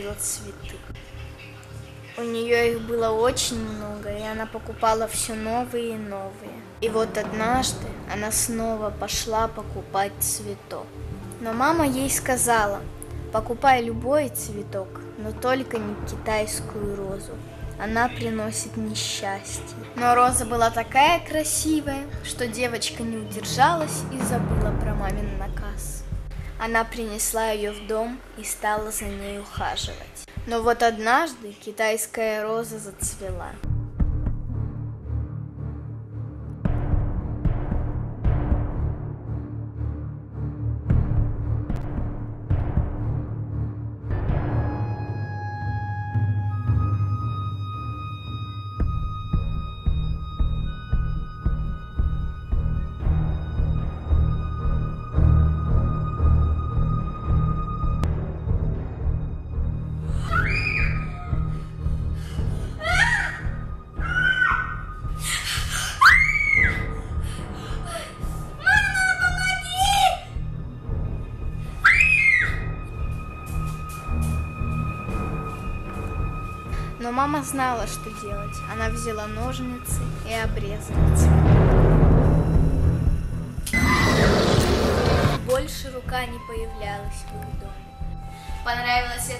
любила цветы. У нее их было очень много, и она покупала все новые и новые. И вот однажды она снова пошла покупать цветок. Но мама ей сказала, покупай любой цветок, но только не китайскую розу. Она приносит несчастье. Но роза была такая красивая, что девочка не удержалась и забыла про мамин наказ. Она принесла ее в дом и стала за ней ухаживать. Но вот однажды китайская роза зацвела. Но мама знала, что делать. Она взяла ножницы и обрезала. Больше рука не появлялась в их доме. Понравилось это?